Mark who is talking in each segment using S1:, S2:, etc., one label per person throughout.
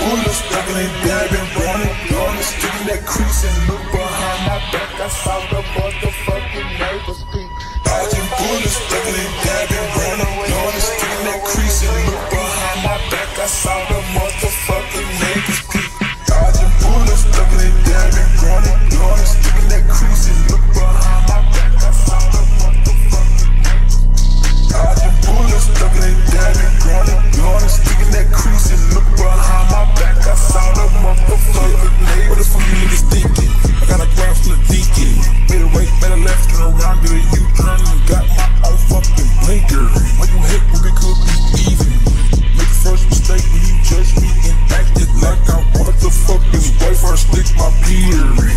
S1: Who's struggling, daring? My
S2: Peter.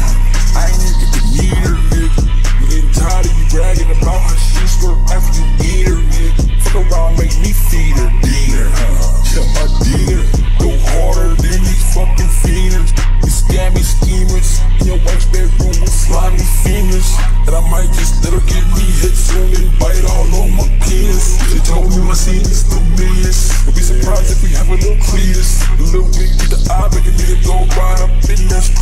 S2: I ain't even meet her, nigga. You getting tired of you bragging about how she squirt after you eat her, nigga. Fuck around, make me feed her, dealer, huh? Yeah, my dealer. Go harder than these fucking fiends. You scammy schemers in your wife's bedroom with slimy fingers. And I might just let her give me hit soon and bite all on my penis. She told me my scene is the millions. Don't be surprised if we have a little cletus. A little wig with the eye making me to go right up in cheat.